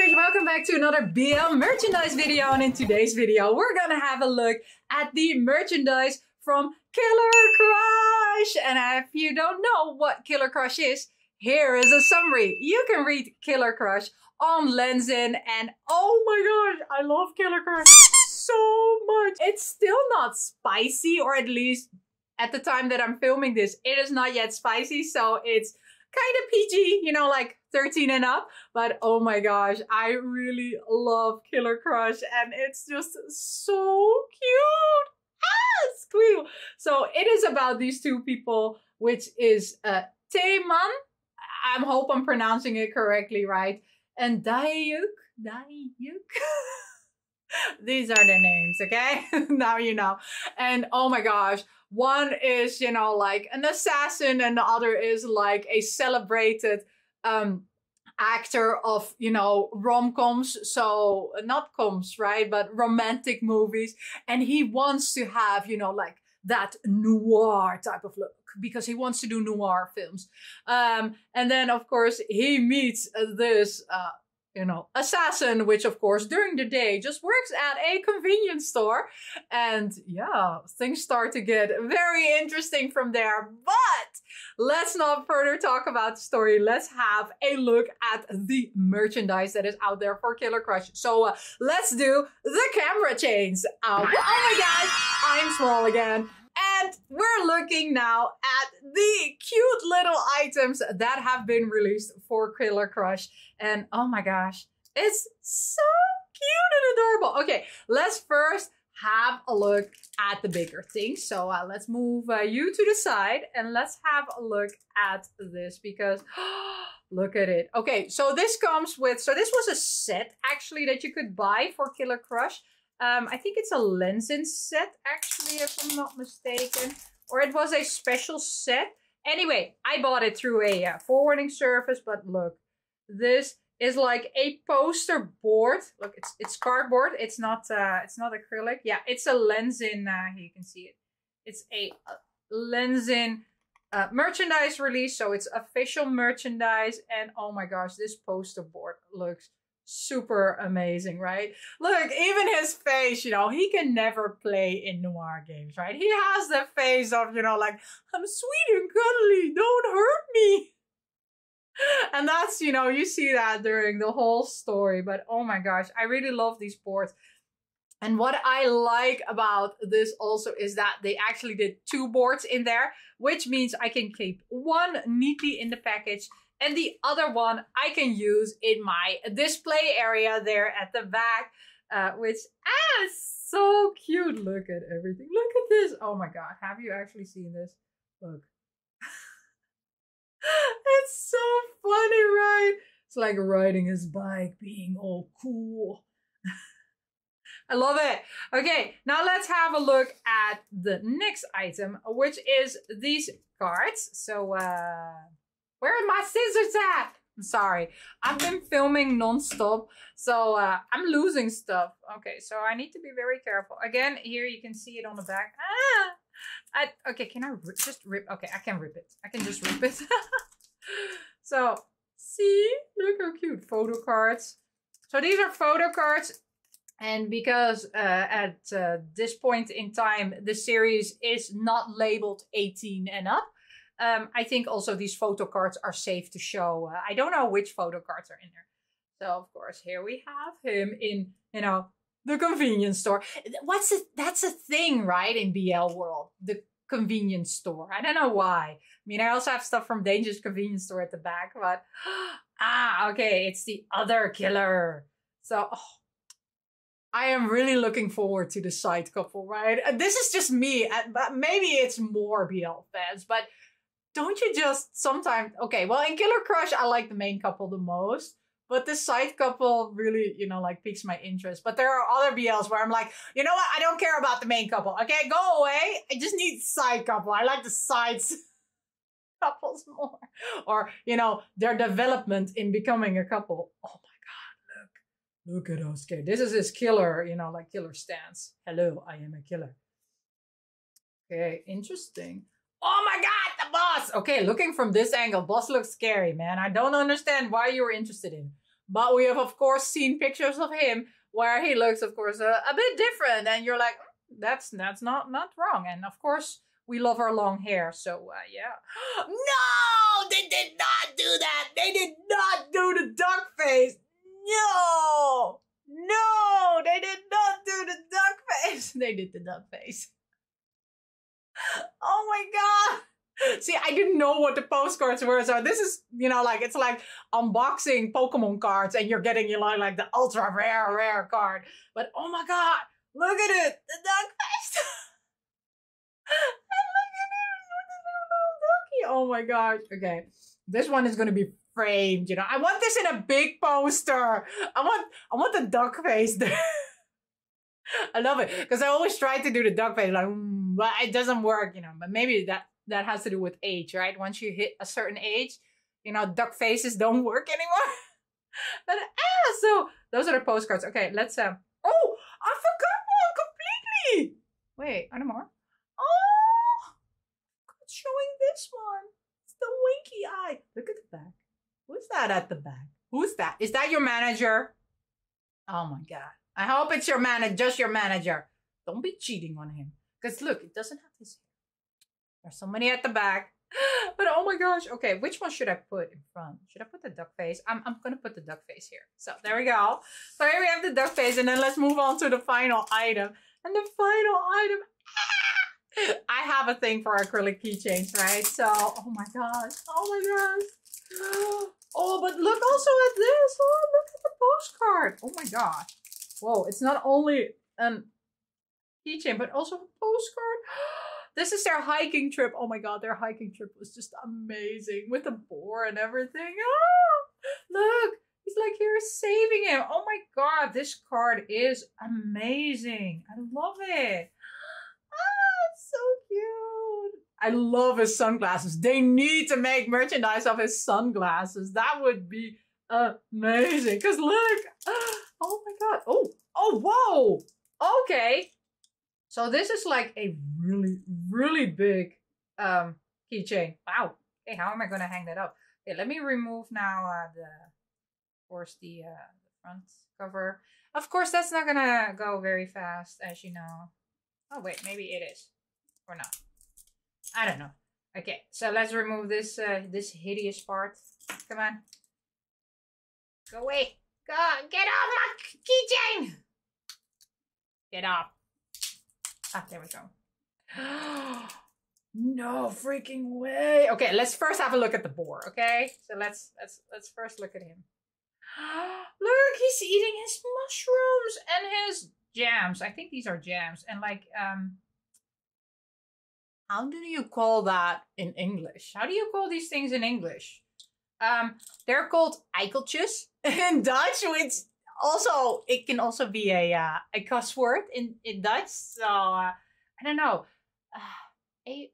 Trish, welcome back to another BL merchandise video. And in today's video, we're gonna have a look at the merchandise from Killer Crush. And if you don't know what Killer Crush is, here is a summary. You can read Killer Crush on Lezhin and oh my gosh, I love Killer Crush so much. It's still not spicy or at least at the time that I'm filming this, it is not yet spicy. So it's kind of PG, you know, like 13 and up. But oh my gosh, I really love Killer Crush and it's just so cute. Ah, squeal. So it is about these two people, which is uh, Taeman. I hope I'm pronouncing it correctly, right? And Daeyuk. Daeyuk. These are their names, okay? now you know. And oh my gosh, one is, you know, like an assassin, and the other is like a celebrated um actor of, you know, rom-coms. So not coms, right? But romantic movies. And he wants to have, you know, like that noir type of look because he wants to do noir films. Um, and then, of course, he meets this uh, you know, assassin, which of course during the day just works at a convenience store. And yeah, things start to get very interesting from there. But let's not further talk about the story. Let's have a look at the merchandise that is out there for Killer Crush. So uh, let's do the camera change. Uh, oh my gosh, I'm small again. And we're looking now at the cute little items that have been released for Killer Crush. And oh my gosh, it's so cute and adorable. Okay, let's first have a look at the bigger things. So uh, let's move uh, you to the side and let's have a look at this because look at it. Okay, so this comes with, so this was a set actually that you could buy for Killer Crush. Um, I think it's a Lezhin set, actually, if I'm not mistaken. Or it was a special set. Anyway, I bought it through a uh, forwarding service, but look, this is like a poster board. Look, it's it's cardboard. It's not uh, it's not acrylic. Yeah, it's a Lezhin. Uh, here you can see it. It's a uh, Lezhin uh, merchandise release, so it's official merchandise. And oh my gosh, this poster board looks super amazing, right? Look, even his face, you know, he can never play in noir games, right? He has the face of, you know, like, I'm sweet and cuddly, don't hurt me. And that's, you know, you see that during the whole story. But oh my gosh, I really love these boards. And what I like about this also is that they actually did two boards in there, which means I can keep one neatly in the package and the other one I can use in my display area there at the back, uh, which ah, is so cute. Look at everything. Look at this. Oh my God. Have you actually seen this? Look. it's so funny, right? It's like riding his bike, being all cool. I love it. Okay, now let's have a look at the next item, which is these cards. So, uh, where are my scissors at? I'm sorry. I've been filming nonstop, so uh, I'm losing stuff. Okay, so I need to be very careful. Again, here you can see it on the back. Ah! I, okay, can I rip, just rip? Okay, I can rip it. I can just rip it. so, see? Look how cute. Photo cards. So these are photo cards. And because uh, at uh, this point in time, the series is not labeled 18 and up, um, I think also these photo cards are safe to show. Uh, I don't know which photo cards are in there. So of course, here we have him in, you know, the convenience store. What's it? That's a thing, right? In BL world, the convenience store. I don't know why. I mean, I also have stuff from Dangerous Convenience Store at the back, but ah, okay, it's the other killer. So oh, I am really looking forward to the side couple, right? This is just me, but maybe it's more BL fans, but don't you just sometimes okay well in killer crush i like the main couple the most but the side couple really you know like piques my interest. But there are other bls where i'm like you know what? I don't care about the main couple okay? Go away. I just need side couple. I like the sides couples more. Or you know their development in becoming a couple. Oh my god look. Look at okay? This is his killer you know like killer stance. Hello i am a killer. Okay interesting. Oh my god the boss. Okay, looking from this angle, boss looks scary, man. I don't understand why you were interested in. But we have, of course, seen pictures of him where he looks, of course, a, a bit different. And you're like, that's that's not not wrong. And of course, we love our long hair. So uh, yeah. no, they did not do that. They did not do the duck face. No, no, they did not do the duck face. They did the duck face. Oh my god. See, I didn't know what the postcards were. So this is, you know, like it's like unboxing Pokemon cards and you're getting, you know, like the ultra rare, rare card. But oh my god, look at it, the duck face. and look at ducky. Oh my gosh. Okay. This one is gonna be framed, you know. I want this in a big poster. I want I want the duck face there. I love it. Because I always try to do the duck face, like mm, but it doesn't work, you know. But maybe that that has to do with age, right? Once you hit a certain age, you know, duck faces don't work anymore. but ah, so those are the postcards. Okay, let's um. Oh, I forgot one completely. Wait, there more? Oh, showing this one. It's the winky eye. Look at the back. Who's that at the back? Who's that? Is that your manager? Oh my god. I hope it's your manager, just your manager. Don't be cheating on him. Because look, it doesn't have his hair. There's so many at the back. But oh my gosh. Okay, which one should I put in front? Should I put the duck face? I'm, I'm going to put the duck face here. So there we go. So here we have the duck face. And then let's move on to the final item. And the final item. I have a thing for acrylic keychains, right? So, oh my gosh. Oh my gosh. Oh, but look also at this. Oh, look at the postcard. Oh my gosh. Whoa, it's not only an keychain, but also a postcard. Oh This is their hiking trip. Oh my god, their hiking trip was just amazing with the boar and everything. Oh, look, he's like here saving him. Oh my god, this card is amazing. I love it. Ah, so cute. I love his sunglasses. They need to make merchandise of his sunglasses. That would be amazing. Because look. Oh my god. Oh, oh, whoa. Okay. So this is like a really, really big um, keychain. Wow. Okay, how am I going to hang that up? Okay, let me remove now uh, the, of course, the, uh, front cover. Of course, that's not going to go very fast, as you know. Oh, wait, maybe it is. Or not. I don't know. Okay, so let's remove this uh, this hideous part. Come on. Go away. Go, get off my keychain. Get off. Ah, there we go. no freaking way. Okay, let's first have a look at the boar, okay? So let's let's let's first look at him. look, he's eating his mushrooms and his jams. I think these are jams. And like um how do you call that in English? How do you call these things in English? Um, they're called eikeltjes in Dutch, which also it can also be a uh, a cuss word in in Dutch. So uh, I don't know. Uh, a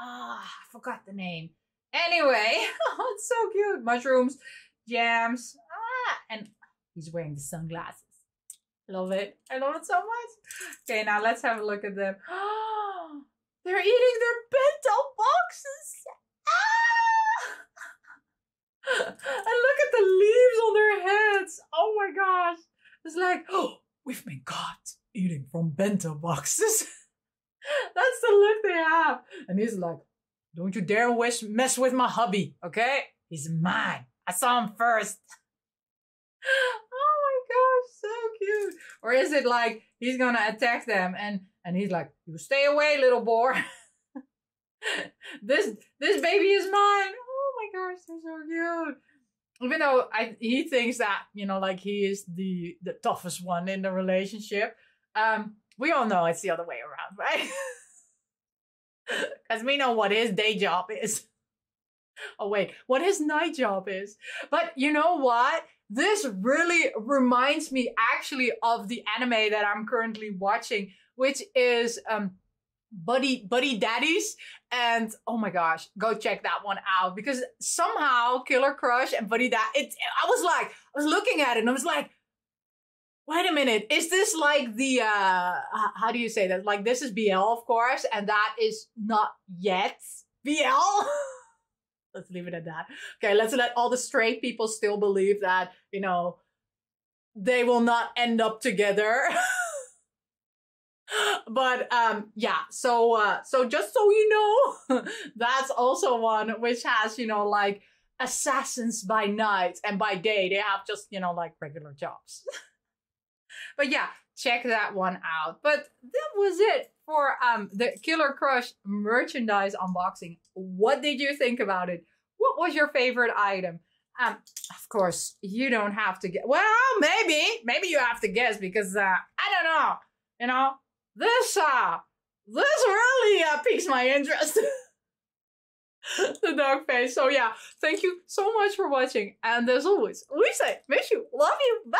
ah, I forgot the name. Anyway, oh, it's so cute. Mushrooms, jams, ah, and he's wearing the sunglasses. Love it. I love it so much. Okay, now let's have a look at them. They're eating their bento boxes. And look at the leaves on their heads. Oh my gosh. It's like, oh, we've been caught eating from bento boxes. That's the look they have. And he's like, don't you dare wish, mess with my hubby, okay? He's mine. I saw him first. oh my gosh, so cute. Or is it like he's gonna attack them and and he's like, you stay away, little boar. this this baby is mine my gosh, they're so cute. Even though I he thinks that, you know, like he is the the toughest one in the relationship. Um, we all know it's the other way around, right? Because we know what his day job is. Oh wait, what his night job is. But you know what? This really reminds me actually of the anime that I'm currently watching, which is um Buddy Buddy Daddies. And oh my gosh, go check that one out because somehow Killer Crush and Buddy Dad, it I was like, I was looking at it and I was like, wait a minute, is this like the uh how do you say that? Like this is BL, of course, and that is not yet BL. let's leave it at that. Okay, let's let all the straight people still believe that, you know, they will not end up together. but um yeah so uh so just so you know that's also one which has you know like assassins by night and by day. They have just you know like regular jobs. But yeah check that one out. But that was it for um the killer crush merchandise unboxing. What did you think about it? What was your favorite item? Um of course you don't have to get well maybe maybe you have to guess because uh i don't know you know this uh this really uh, piques my interest. The dog face. So yeah thank you so much for watching. And as always we say miss you love you bye